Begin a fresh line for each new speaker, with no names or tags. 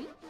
Huh?